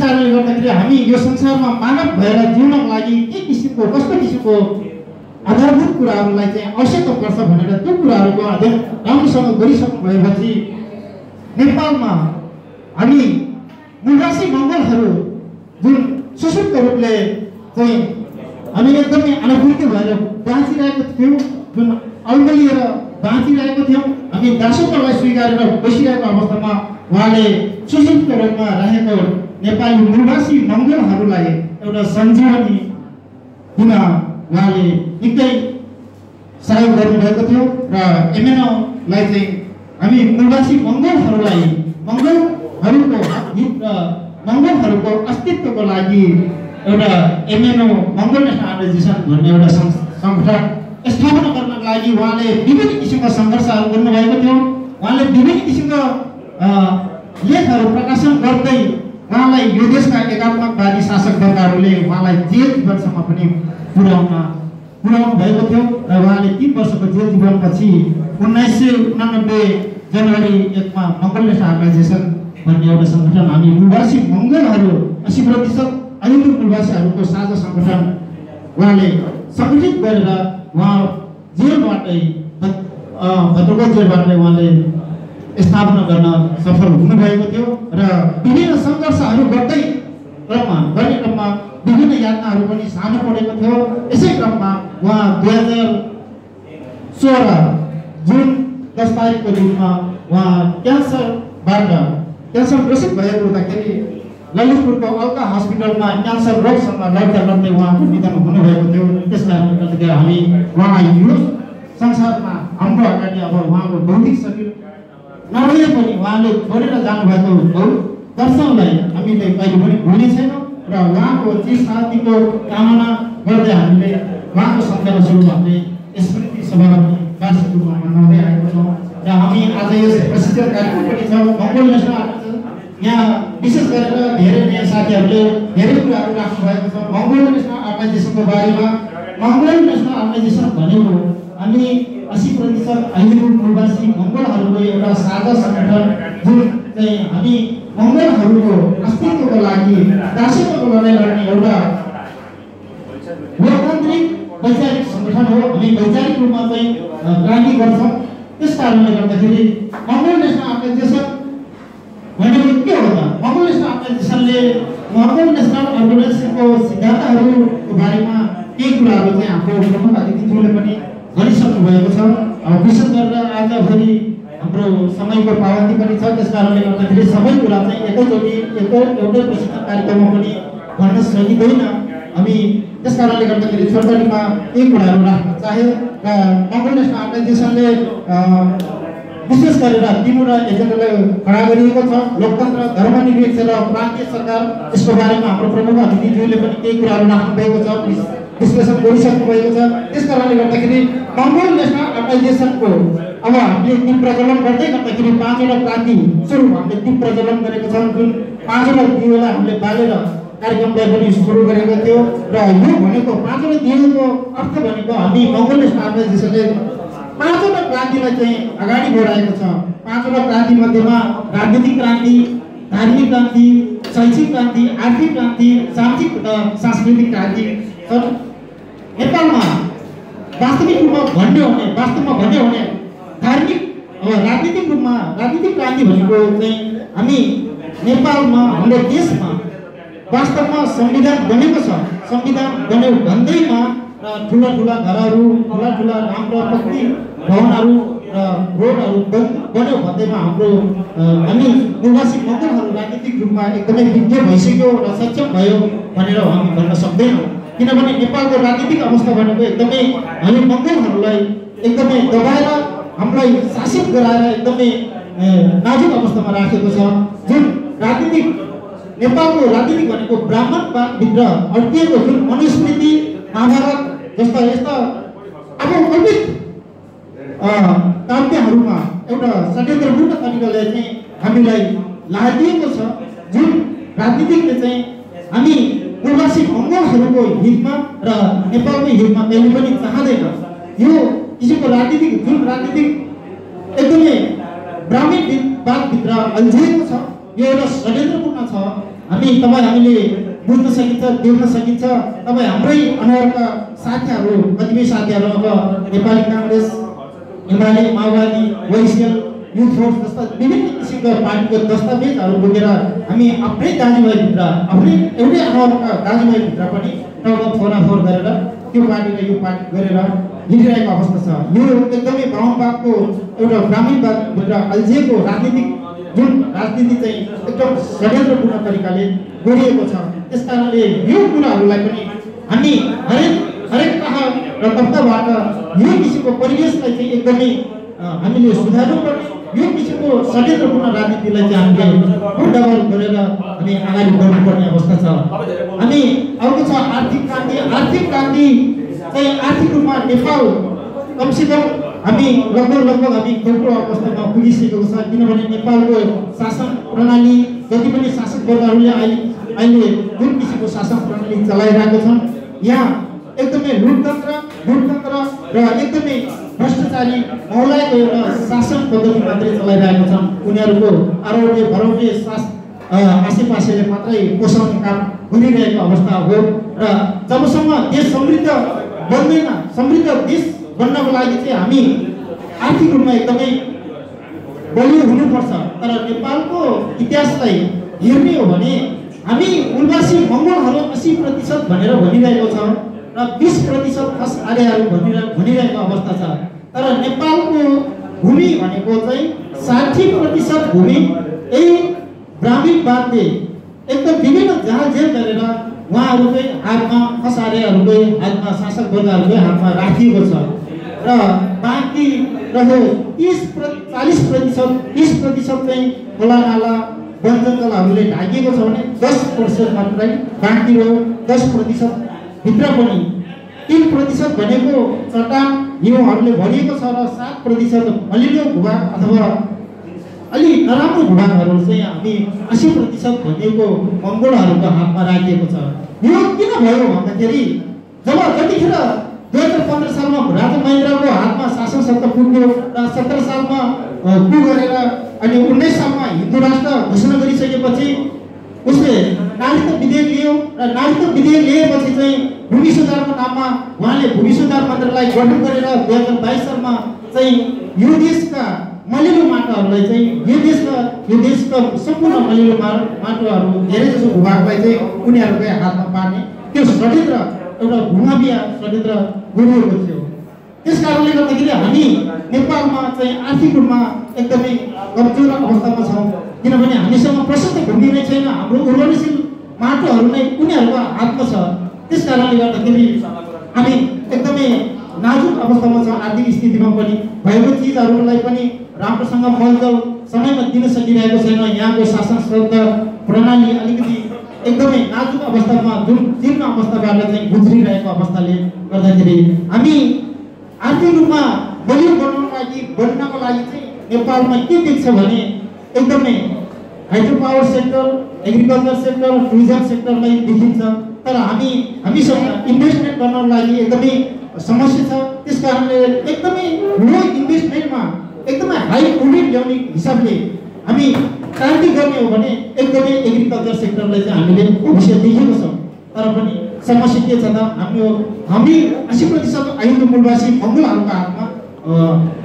कारणले गर्दाखेरि हामी यो संसारमा मानव भएर जिउनको लागि के किसिमको कस्तो किसिमको आधारभूत कुराहरूलाई चाहिँ आवश्यकता पर्छ भनेर त्यो कुराहरूको अध्ययन राम्रोसँग गरिसक्नु भएपछि नेपालमा हामी निवासी मङ्गलहरू जुन सशक्त रूपले चाहिँ हामी एकदमै अनुभूति भएर बाँचिरहेको थियौँ जुन अल्मलिएर बाँचिरहेको थियौँ हामी दासत्वलाई स्वीकारेर बसिरहेको अवस्थामा उहाँले सुसुप्त रूपमा रहेको नेपाली निवासी मङ्गलहरूलाई एउटा सञ्जीवनी दिन उहाँले निकै सहयोग गर्नुभएको थियो र एमएनओलाई चाहिँ हामी निवासी मङ्गलहरूलाई मङ्गलहरूको हित र मङ्गलहरूको अस्तित्वको लागि एउटा एमएनओ मङ्गल नेसनल अर्गनाइजेसन भन्ने एउटा सङ्गठन स्थापना गर्नको लागि उहाँले विभिन्न किसिमका सङ्घर्षहरू गर्नुभएको थियो। उहाँले विभिन्न किसिमका लेखहरू प्रकाशन गर्दै उहाँलाई यो देशका एकात्मकवादी शासक दलहरूले उहाँलाई जेल जीवनसम्म पनि पुर्याउन पुर्याउनु भएको थियो र उहाँले तिन वर्षको जेल जीवनपछि उन्नाइस सय उनानब्बे जनवरी एकमा मङ्गल नेसनल अर्गनाइजेसन भन्ने एउटा सङ्गठन हामी निवासी मङ्गलहरू असी प्रतिशत अहिलेको निवासीहरूको साझा सङ्गठन उहाँले सङ्गठित गरेर उहाँ जेलबाटै भद्रकोट जेलबाटै उहाँले स्थापना गर्न सफल हुनुभएको थियो र विभिन्न गर्दै क्रममा गर्ने क्रममा विभिन्न यातनाहरू पनि सार्नु परेको थियो। यसै क्रममा उहाँ दुई हजार सोह्र जुन दस तारिकको दिनमा उहाँ क्यान्सरबाट क्यान्सर ग्रसित भएको हुँदाखेरि ललितपुरको अल्का हस्पिटलमा क्यान्सर रोगसँग लड्दा लड्दै उहाँको निधन हुनुभएको थियो। त्यस कारणले गर्दाखेरि हामी उहाँलाई यो संसारमा हाम्रो अगाडि अब उहाँको भौतिक शरीर नभए पनि उहाँले छोडेर जानुभएको दर्शनलाई हामीले कहिले पनि भुल्ने छैनौँ र उहाँको चिज शान्तिको कामना गर्दै हामीले उहाँको सम्झना स्वरूप हामीले स्मृति सभालाई वार्षिक रूपमा मनाउँदै आएको छौँ। र हामी आज यस प्रसिद्ध कार्यक्रम पनि छ। मङ्गल नेसनल यहाँ विशेष गरेर धेरै नयाँ साथीहरूले धेरै कुराहरू राख्नु भएको छ। मङ्गल नेसनल अर्गनाइजेसनको बारेमा मङ्गल नेसनल अर्गनाइजेसन भनेको हामी असी प्रतिशत अहिलेको निवासी मङ्गलहरूको एउटा साझा सङ्गठन जुन चाहिँ हामी मङ्गलहरूको अस्तित्वको लागि दासत्वको लडाइँ लड्ने एउटा लोकतान्त्रिक वैचारिक सङ्गठन हो हामी वैचारिक रूपमा चाहिँ क्रान्ति गर्छौँ त्यस कारणले गर्दाखेरि मङ्गल नेसनल अर्गनाइजेसन भनेको के हो त मङ्गल नेसनल अर्गनाइजेसनले मङ्गल नेसनल अर्गनाइजेसनको सिद्धान्तहरूको बारेमा केही कुराहरू चाहिँ हाम्रो प्रमुख अतिथिज्यूले पनि गरिसक्नु भएको छ विशेष गरेर आजभोलि हाम्रो समयको पाबन्दी पनि छ त्यस कारणले गर्दाखेरि सबै कुरा चाहिँ एकैचोटि एकै एउटै प्रशिक्षण कार्यक्रममा पनि भन्न सकिँदैन। हामी त्यस कारणले गर्दाखेरि छोटकरीमा केही कुराहरू राख्न चाहे र मङ्गल नेसनल अर्गनाइजेसनले विशेष गरेर तिनवटा एजेन्डालाई खडा गरिएको छ। लोकतन्त्र धर्मनिरपेक्ष र प्रान्तीय सरकार यसको बारेमा हाम्रो प्रमुख अतिथिज्यूले पनि केही कुराहरू राख्नु भएको छ विश- विश्लेषण गरिसक्नु भएको छ। त्यस कारणले गर्दाखेरि मङ्गोल नेसनल अर्गनाइजेसनको अब हामीले ती प्रचलन गर्दै गर्दाखेरि पाँचवटा क्रान्ति स्वरूप हामीले ती प्रचलन गरेका छौँ जुन पाँचवटा दियोलाई हामीले बालेर कार्यक्रमलाई पनि सुरु गरेको थियो र यो भनेको पाँचवटा दियोको अर्थ भनेको हामी मङ्गोल अर्गनाइजेसनले पाँचवटा क्रान्तिलाई चाहिँ अगाडि बढाएको छ पाँचवटा क्रान्ति मध्येमा राजनीतिक क्रान्ति धार्मिक क्रान्ति शैक्षिक क्रान्ति आर्थिक क्रान्ति सामाजिक र सांस्कृतिक क्रान्ति नेपालमा वास्तविक रूपमा भन्ने हो भने वास्तवमा भन्ने हो भने धार्मिक राजनीतिक रूपमा राजनीतिक क्रान्ति भनेको चाहिँ हामी नेपालमा हाम्रो देशमा वास्तवमा संविधान बनेको छ संविधान बन्यो भन्दैमा र ठुला ठुला घरहरू ठुला ठुला राम्रो कति भवनहरू र रोडहरू बन बन्यो भन्दैमा हाम्रो हामी निवासी मङ्गलहरू राजनीतिक रूपमा एकदमै विज्ञ भइसक्यो र सक्षम भयो भनेर हामी भन्न सक्दैनौँ किनभने नेपालको राजनीतिक अवस्था भनेको एकदमै हामी मङ्गलहरूलाई एकदमै दबाएर हामीलाई शासित गराएर एकदमै नाजुक अवस्थामा राखेको छ। जुन राजनीतिक नेपालको राजनीति भनेको ब्राह्मणवादभित्र अड्किएको जुन मनुस्मृति महाभारत जस्ता यस्ता अब कल्पित काव्यहरूमा एउटा षड्यन्त्रपूर्ण तरिकाले चाहिँ हामीलाई लादिएको छ। जुन राजनीतिकले चाहिँ हामी निवासी मङ्गलहरूको हितमा र नेपालको हितमा कहिले पनि चाहँदैन। यो किसिमको राजनीतिक जुन राजनीतिक एकदमै ब्राह्मणवादभित्र अल्झिएको छ यो एउटा षड्यन्त्रपूर्ण छ। हामी तपाईँ हामीले बुझ्न सकिन्छ देख्न सकिन्छ तपाईँ हाम्रै अनुहारका साथीहरू कतिपय साथीहरू अब नेपाली काङ्ग्रेस एमाले माओवादी वैसियल युथ फोर्स जस्ता विभिन्न किसिमका पार्टीको दस्तावेजहरू बोकेर हामी आफ्नै दाजुभाइभित्र आफ्नै एउटै अनुहारका दाजुभाइभित्र पनि टाउको फोराफोर गरेर त्यो पार्टीलाई यो पार्टी गरेर हिँडिरहेको अवस्था छ यो एकदमै बाहुनवादको एउटा ग्रामीणवादभित्र अल्झिएको राजनीतिक जुन राजनीति चाहिँ एकदम षड्यन्त्रपूर्ण तरिकाले गरिएको छ त्यस कारणले यो कुराहरूलाई पनि हामी हरेक हरेक तह र तर्फबाट यो किसिमको परिवेशलाई चाहिँ एकदमै हामीले सुधार्नुपर्ने यो किसिमको षड्यन्त्रपूर्ण राजनीतिलाई चाहिँ हामीले भण्डावर गरेर हामी अगाडि बढ्नुपर्ने अवस्था छ। अनि अर्को छ आर्थिक क्रान्ति। आर्थिक क्रान्ति चाहिँ आर्थिक रूपमा नेपाल कमसेकम हामी लगभग लगभग हामी खोक्रो अवस्थामा पुगिसकेको छ किनभने नेपालको शासन प्रणाली जति पनि शासक वर्गहरूले अहिले अहिले जुन किसिमको शासन प्रणाली चलाइरहेको छन् यहाँ एकदमै लुटतन्त्र लुटतन्त्र र एकदमै भ्रष्टाचारी मौलाएको एउटा शासन पद्धति मात्रै चलाइरहेका छन् उनीहरूको आरोग्य भरौटे सास आसेपासेले मात्रै पोषण काम गरिरहेको अवस्था हो र जबसम्म देश समृद्ध बन्दैन। समृद्ध देश बन्नको लागि चाहिँ हामी आर्थिक रूपमा एकदमै बलियो हुनुपर्छ। तर नेपालको इतिहासलाई हेर्ने हो भने हामी उन्वासी मङ्गलहरू असी प्रतिशत भनेर भनिरहेको छ र बिस प्रतिशत खस आर्यहरू भनिरह भनिरहेको अवस्था छ। तर नेपालको भूमि भनेको चाहिँ साठी प्रतिशत भूमि। यही ब्राह्मीणवादले एकदम विभिन्न जहाजेल गरेर उहाँहरूकै हातमा खस आर्यहरूकै हातमा शासक वर्गहरूकै हातमा राखिएको छ। र बाँकी रह्यो तिस प्र चालिस प्रतिशत तिस प्रतिशत चाहिँ खोला नाला वन जङ्गलहरूले ढाकिएको छ भने दस प्रतिशत मात्रै बाँकी रह्यो। दस प्रतिशत भित्र पनि। तिन प्रतिशत भनेको चट्टान हिउँहरूले भरिएको छ र सात प्रतिशत मलिलो भूभाग अथवा अलि नराम्रो भूभागहरू चाहिँ हामी असी प्रतिशत भनिएको मङ्गोलहरूको हातमा राखिएको छ। यो किन भयो भन्दाखेरि जब जतिखेर दुई हजार पन्ध्र सालमा राजा महेन्द्रको हातमा शासन सत्ता पुग्यो र सत्र सालमा कु गरेर अनि उन्नाइस सालमा हिन्दू राष्ट्र घोषणा गरिसकेपछि उसले नागरिकता विधेयक लियो र नागरिकता विधेयक लिएपछि चाहिँ भूमि सुधारको नाममा उहाँले भूमि सुधार मन्त्रालय गठन गरेर दुई हजार बाइस सालमा चाहिँ यो देशका मलिलो माटोहरूलाई चाहिँ यो देशका यो देशका सम्पूर्ण मलिलो मा माटोहरू धेरै जसो भूभागलाई चाहिँ उनीहरूकै हातमा पार्ने त्यो षड्यन्त्र एउटा भूमाविया षड्यन्त्र गरिएको थियो। त्यस कारणले गर्दाखेरि हामी नेपालमा चाहिँ आर्थिक रूपमा एकदमै कमजोर अवस्थामा छौँ किनभने हामीसँग प्रशस्त भूमि नै छैन हाम्रो उर्वरशील माटोहरू नै उनीहरूको हातमा छ। त्यस कारणले गर्दाखेरि हामी एकदमै नाजुक अवस्थामा छौँ आर्थिक स्थितिमा पनि भएको चिजहरूलाई पनि राम्रोसँग मलजल समयमा दिन सकिरहेको छैन। यहाँको शासन शब्द प्रणाली अलिकति एकदमै नाजुक अवस्थामा जुन जीर्ण अवस्थाबाट चाहिँ गुज्रिरहेको अवस्थाले गर्दाखेरि हामी आर्थिक रूपमा बलियो बनाउनको लागि बढ्नको लागि चाहिँ नेपालमा के देख्छ भने एकदमै hydro power sector agriculture sector tourism सेक्टरलाई देखिन्छ। तर हामी हामीसँग इन्भेस्टमेन्ट गर्नको लागि एकदमै समस्या छ। त्यस कारणले एकदमै लो इन्भेस्टमेन्टमा एकदमै हाई प्रोफिट ल्याउने हिसाबले हामी क्रान्ति गर्ने हो भने एकदमै एग्रिकल्चर सेक्टरलाई चाहिँ हामीले भविष्य देखेको छौँ। तर पनि समस्या के छ त हाम्रो हामी असी प्रतिशत आयुध मूलवासी मङ्गलहरूको हातमा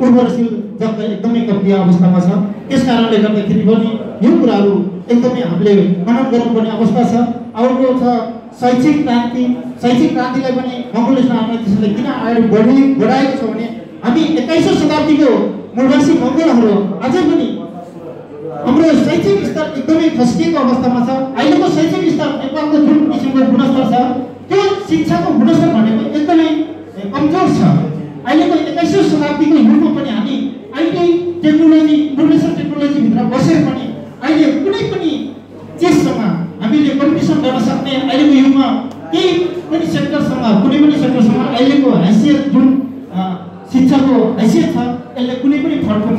उर्वरशील जग्गा एकदमै कम्ती अवस्थामा छ। त्यस कारणले गर्दाखेरि पनि यो कुराहरू एकदमै हामीले मनन गर्नुपर्ने अवस्था छ। अर्को छ शैक्षिक क्रान्ति। शैक्षिक क्रान्तिलाई पनि कङ्ग्रेस त्यसले किन अगाडि बढी बढाएको छ भने हामी एक्काइसौँ शताब्दीको मूलवासी मङ्गोलहरू अझै पनि हाम्रो शैक्षिक स्तर एकदमै खस्किएको अवस्थामा छ अहिलेको शैक्षिक स्तर नेपालको जुन किसिमको गुणस्तर छ त्यो शिक्षाको गुणस्तर भनेको एकदमै कमजोर छ अहिलेको एक्काइसौँ शताब्दीको युगमा पनि हामी आइटी टेक्नोलोजी इन्फर्मेसन टेक्नोलोजीभित्र बसेर पनि अहिले कुनै पनि चिजसँग हामीले कम्पिटिसन गर्न सक्ने अहिलेको युगमा केही पनि सेक्टरसँग कुनै पनि सेक्टरसँग अहिलेको हैसियत जुन शिक्षाको हैसियत छ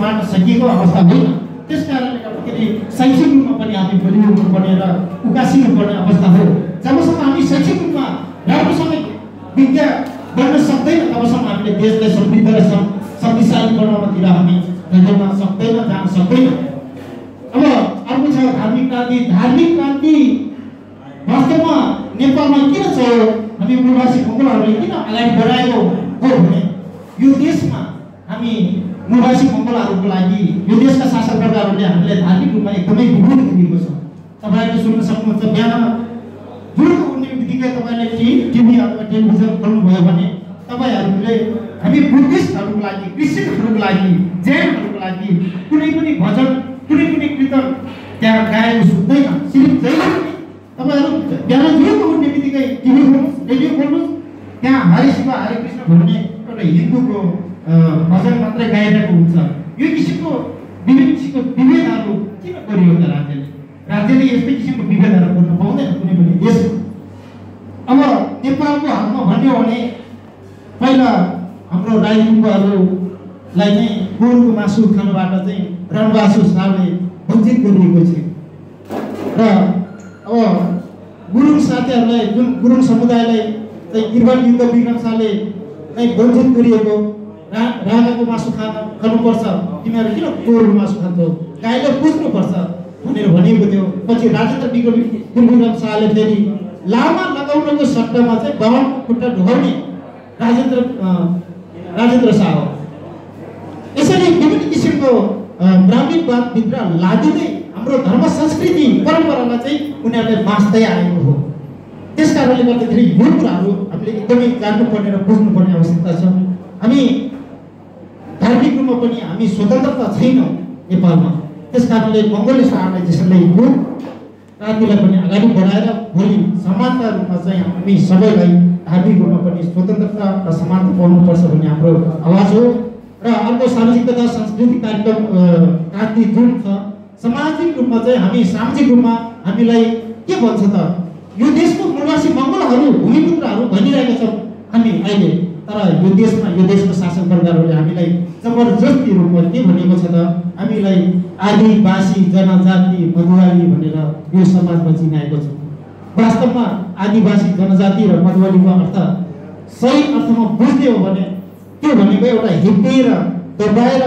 मार्न सकिएको अवस्था होइन त्यस कारणले गर्दाखेरि शैक्षिक रूपमा पनि हामी बलियो हुनुपर्ने र उकासिनु पर्ने अवस्था हो। जबसम्म हामी शैक्षिक रूपमा राम्रोसँग विद्या गर्न सक्दैन तबसम्म हामीले देशलाई समृद्ध र शक्तिशाली बनाउनतिर हामी जान सक्दैन जान सक्दैन। अब अर्को छ धार्मिक क्रान्ति। धार्मिक क्रान्ति नेपालमा किन चाहियो हामी मूलवासी मङ्गलहरूले किन अगाडि बढाएको हो भने यो देशमा हामी मूलवासी मङ्गलहरूको लागि यो देशका शासककर्ताहरूले हामीलाई धार्मिक रूपमा एकदमै विरोध दिएको छ तपाईँहरूले सुन्न सक्नुहुन्छ बिहान जुनको उड्ने बित्तिकै तपाईँले टी टिभी अथवा टेलिभिजन खोल्नुभयो भने तपाईँहरूले हामी बुद्धिस्टहरूको लागि क्रिस्चियनहरूको लागि जैनहरूको लागि कुनै पनि भजन कुनै पनि कीर्तन त्यहाँ गाएको सुन्दैन सिर्फ जहिले पनि तपाईँहरू बिहान जुनको उड्ने बित्तिकै टिभी खोल्नुहोस् रेडियो खोल्नुहोस् त्यहाँ हरे शिव हरे कृष्ण भन्ने एउटा हिन्दूको भजन मात्रै गाइरहेको हुन्छ यो किसिमको विभिन्न किसिमको विभेदहरू किन गरियो त राज्यले राज्यले यस्तै किसिमको विभेदहरू गर्न पाउँदैन कुनै पनि देशमा अब नेपालको हातमा भन्यो भने पहिला हाम्रो राई लिम्बूहरूलाई चाहिँ गोरुको मासु खानुबाट चाहिँ रणबासु शाहले वञ्चित गरिएको छ र अब गुरुङ साथीहरूलाई जुन गुरुङ समुदायलाई चाहिँ त्रिभुवन युद्ध विक्रम शाहले चाहिँ वञ्चित गरिएको रा राजाको मासु खान खानुपर्छ। तिमीहरू किन गोरुको मासु खान्छौ? गाईलाई पुज्नुपर्छ भनेर भनिएको थियो। पछि राजेन्द्र विक्रम त्रिभुवन शाहले फेरि लामा लगाउनको सट्टामा चाहिँ बाहुनको खुट्टा ढुकाउने राजेन्द्र राजेन्द्र शाह हो। यसरी विभिन्न किसिमको ब्राह्मणवादभित्र लादिँदै हाम्रो धर्म संस्कृति परम्परालाई चाहिँ उनीहरूले बाँच्दै आएको हो। त्यस कारणले गर्दाखेरि यो कुराहरू हामीले एकदमै जान्नुपर्ने र बुझ्नुपर्ने आवश्यकता छ। हामी धार्मिक रूपमा पनि हामी स्वतन्त्रता छैनौँ नेपालमा। त्यस कारणले मङ्गोले शाहलाई त्यसैले यो क्रान्तिलाई पनि अगाडि बढाएर भोलि समानता रूपमा चाहिँ हामी सबैलाई धार्मिक रूपमा पनि स्वतन्त्रता र समानता पाउनुपर्छ भन्ने हाम्रो आवाज हो। र अर्को सामाजिक तथा सांस्कृतिक कार्यक्रम क्रान्ति जुन छ सामाजिक रूपमा चाहिँ हामी सामाजिक रूपमा हामीलाई के भन्छ त यो देशको मूलवासी मङ्गलहरू भूमिपुत्रहरू भनिरहेका छौँ हामी अहिले। तर यो देशमा यो देशको शासन वर्गहरूले हामीलाई जबरजस्ती रूपमा के भनेको छ त? हामीलाई आदिवासी जनजाति मधुवाली भनेर यो समाजमा चिनाएको छ। वास्तवमा आदिवासी जनजाति र मधुवालीको अर्थ सही अर्थमा बुझ्ने हो भने त्यो भनेको एउटा हिर्देर दबाएर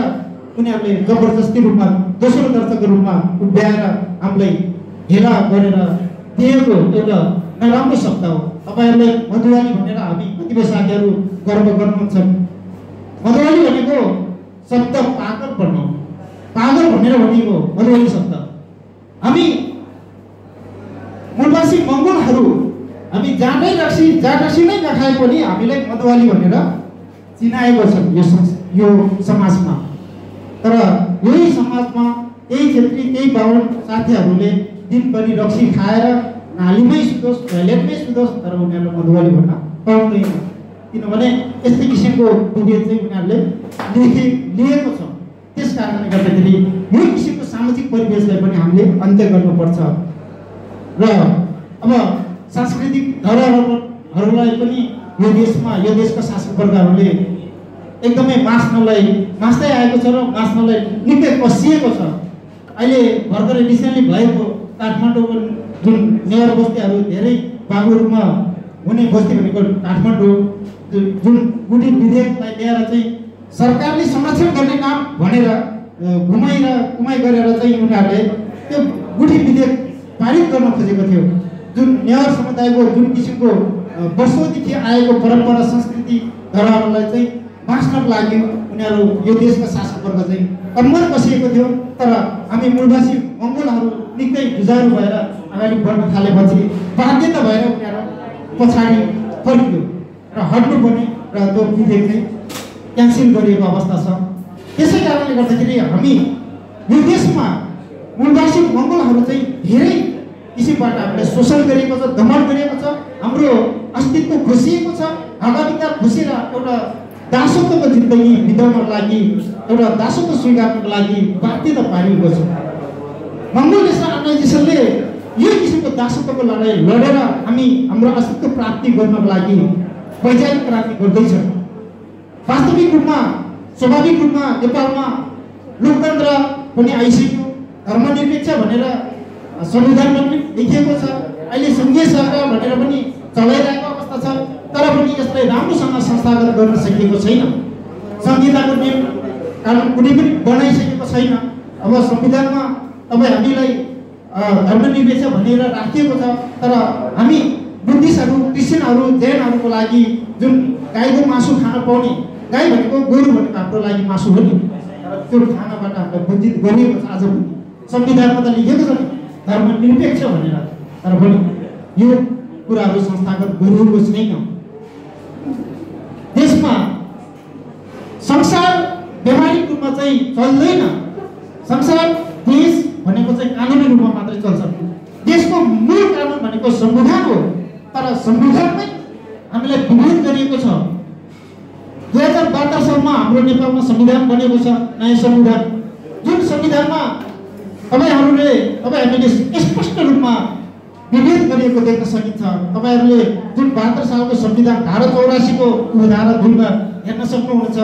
उनीहरूले जबरजस्ती रूपमा दोस्रो दर्शकको रूपमा उभ्याएर हामीलाई हेला गरेर दिएको एउटा नराम्रो शब्द हो। तपाईँहरूले मधुवाली भनेर हामी कतिपय साथीहरू गर्व गर्नुहुन्छ। मधुवाली भनेको शब्द पागल भन्नु। पागल भनेर भनेको मधुवाली शब्द। हामी मूलवासी मङ्गोलहरू हामी जाँदै रक्सी जा रक्सी नै नखाए पनि हामीलाई मधुवाली भनेर चिनाएको छ यो यो समाजमा। तर यही समाजमा त्यही छेत्री त्यही बाहुन साथीहरूले दिनभरि रक्सी खाएर नालीमै सुतोस् टोइलेटमै सुतोस् तर उनीहरूलाई मधुवाली भन्न पाउँदैन किनभने यस्तै किसिमको भिडियो चाहिँ उनीहरूले लेखे लिएको छ। त्यस कारणले गर्दाखेरि यो किसिमको सामाजिक परिवेशलाई पनि हामीले अन्त्य गर्नुपर्छ। र अब सांस्कृतिक धरोहरहरूलाई पनि यो देशमा यो देशका शासक वर्गहरूले एकदमै मास्नलाई मास्दै आएको छ र मास्नलाई निकै कसिएको छ। अहिले भर्खरै रिसेन्टली भएको काठमाडौँको जुन मेयर बस्तीहरू धेरै बाबु रूपमा हुने बस्ती भनेको काठमाडौँ जुन गुडी विधेयकलाई ल्याएर चाहिँ सरकारले संरक्षण गर्ने नाम भनेर अ, घुमाइ र कुमाइ गरेर चाहिँ उनीहरूले त्यो गुठी विधेयक पारित गर्न खोजेको थियो। जुन नेवार समुदायको जुन किसिमको वर्षौँदेखि आएको परम्परा संस्कृति धरोहरलाई चाहिँ बाँच्नको लागि उनीहरू यो देशका शासक वर्ग चाहिँ कम्मर बसिएको थियो। तर हामी मूलवासी मङ्गोलहरू निकै जुझारु भएर अगाडि बढ्न थालेपछि बाध्यता भएर उनीहरू पछाडि फर्कियो र हट्नु पर्ने र त्यो विधेयक चाहिँ क्यान्सल गरिएको अवस्था छ त्यसै कारणले गर्दाखेरि हामी यो देशमा मूलवासी मङ्गोलहरू चाहिँ धेरै किसिमबाट हामीले शोषण गरिएको छ दमन गरिएको छ हाम्रो अस्तित्व खोसिएको छ हकाधिकार खोसेर एउटा दासत्वको जिन्दगी बिताउनको लागि एउटा दासत्व स्वीकार्नको लागि बाध्यता पारिएको छ मङ्गोल नेसनल अर्गनाइजेसनले यो किसिमको दासत्वको लडाइँ लडेर हामी हाम्रो अस्तित्व प्राप्ति गर्नको लागि वैचारिक क्रान्ति गर्दैछ वास्तविक रूपमा स्वाभाविक रूपमा नेपालमा लोकतन्त्र पनि आइसक्यो धर्मनिरपेक्ष भनेर संविधानमा पनि लेखिएको छ अहिले सङ्घीय सरकार भनेर पनि चलाइरहेको अवस्था छ तर पनि यसलाई राम्रोसँग संस्थागत गर्न सकिएको छैन संहिताको नियम कानुन कुनै पनि बनाइसकेको छैन अब संविधानमा तपाईँ हामीलाई धर्मनिरपेक्ष भनेर राखिएको छ तर हामी बुद्धिस्ट मुसलमानहरू जैनहरूको लागि जुन गाईको मासु खान पाउने गाई भनेको गोरु भनेको हाम्रो लागि मासु हो नि। त्यो खानाबाट हामीलाई वञ्चित गरिएको छ आज संविधानमा त लेखेको छ नि धर्म निरपेक्ष भनेर। तर पनि यो कुराहरू संस्थागत गरिएको छैन। देशमा संसार व्यावहारिक रूपमा चाहिँ चल्दैन। संसार देश भनेको चाहिँ कानुनी रूपमा मात्रै चल्छ। देशको मूल कानुन भनेको संविधान हो। तर संविधानमै हामीलाई विरोध गरिएको छ। दुई हजार बहत्तर सालमा हाम्रो नेपालमा संविधान बनेको छ नयाँ संविधान जुन संविधानमा तपाईँहरूले तपाईँ हामीले स्पष्ट रूपमा विभेद गरिएको देख्न सकिन्छ तपाईँहरूले जुन बहत्तर सालको संविधान धारा चौरासीको धारा दुईमा हेर्न सक्नुहुनेछ